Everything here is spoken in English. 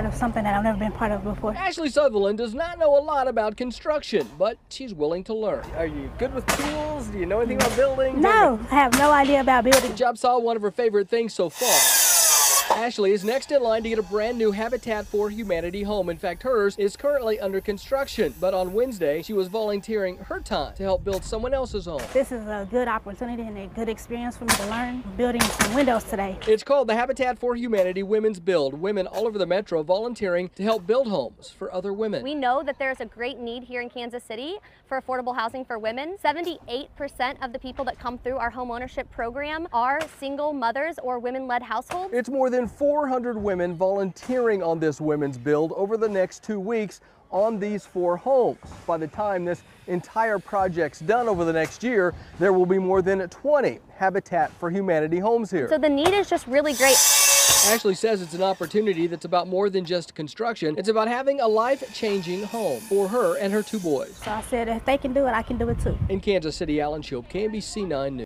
part of something that I've never been part of before. Ashley Sutherland does not know a lot about construction, but she's willing to learn. Are you good with tools? Do you know anything about building? No, I have no idea about building. Chop saw one of her favorite things so far. Ashley is next in line to get a brand new Habitat for Humanity home. In fact, hers is currently under construction. But on Wednesday, she was volunteering her time to help build someone else's home. This is a good opportunity and a good experience for me to learn building some windows today. It's called the Habitat for Humanity Women's Build. Women all over the metro volunteering to help build homes for other women. We know that there's a great need here in Kansas City for affordable housing for women. 78% of the people that come through our home ownership program are single mothers or women-led households. It's more than 400 women volunteering on this women's build over the next two weeks on these four homes. By the time this entire project's done over the next year, there will be more than 20 Habitat for Humanity homes here. So the need is just really great. Ashley says it's an opportunity that's about more than just construction. It's about having a life-changing home for her and her two boys. So I said, if they can do it, I can do it too. In Kansas City, Alan Shope, KMBC 9 News.